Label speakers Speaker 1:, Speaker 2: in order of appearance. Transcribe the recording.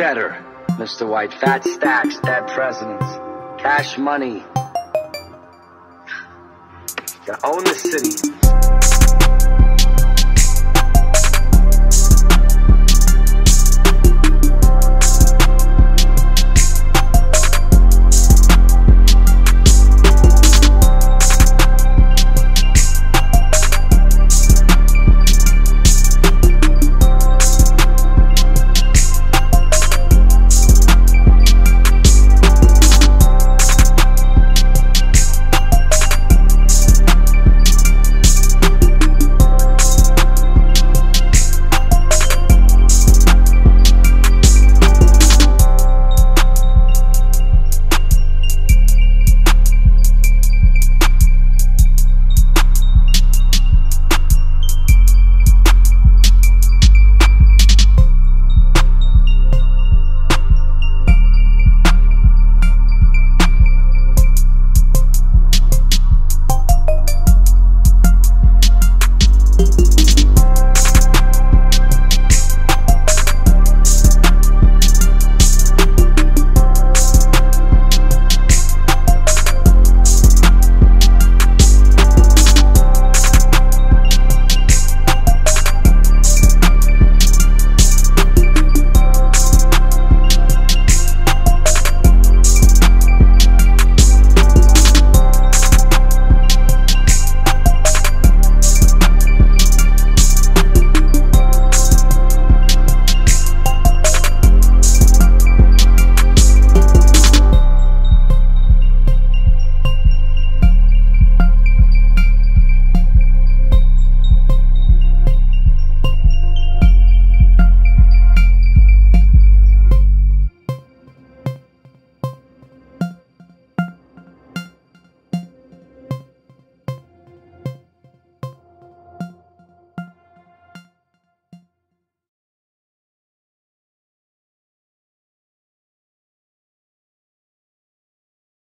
Speaker 1: Cheddar, Mr. White. Fat stacks, dead presidents. Cash money. You own the city.